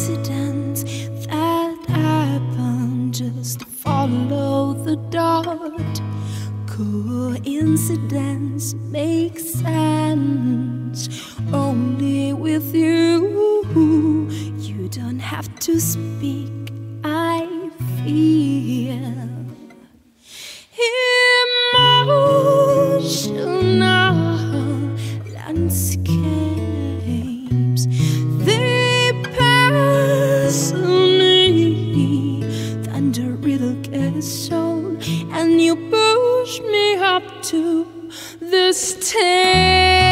accident that happened. Just follow the dot. Coincidence makes sense only with you. You don't have to speak. I feel me up to the state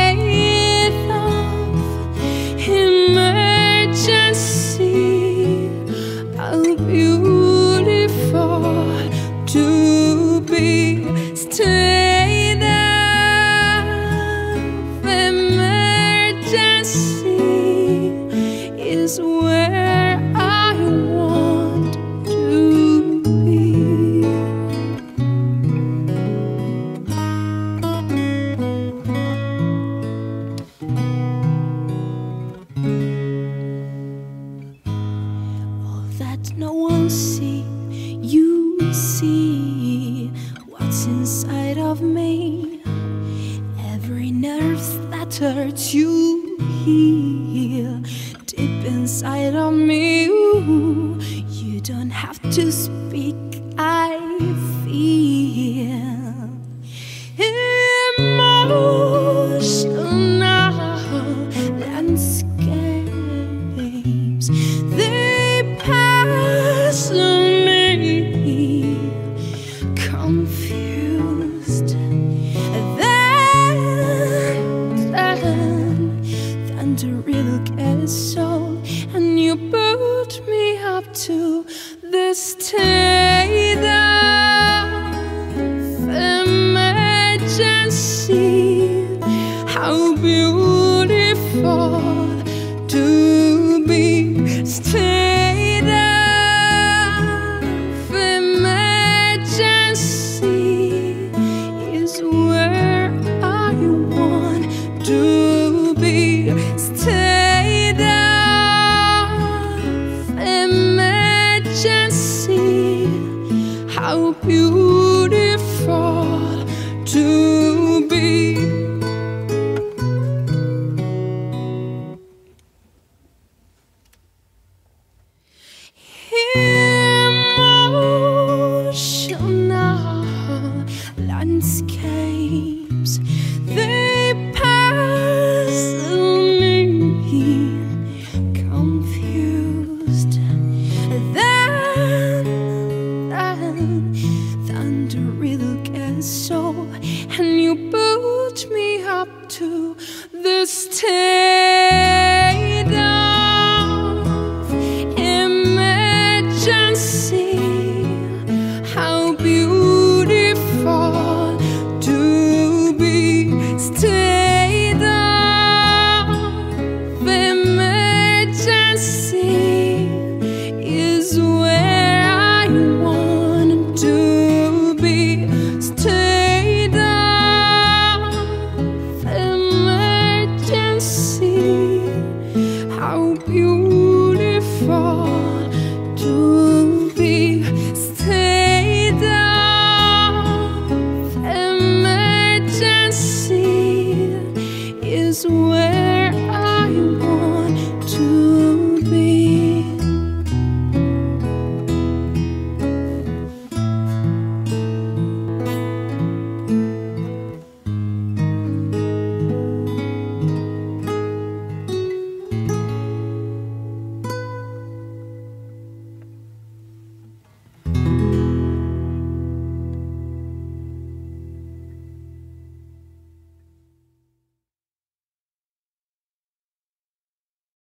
of me. Every nerve that hurts you heal deep inside of me. Ooh, you don't have to speak. Riddle gets soul, and you put me up to this state How beautiful to be. Emotional landscapes put me up to the state of emergency. How beautiful to be state of emergency is where I want to be. tous les forts, tous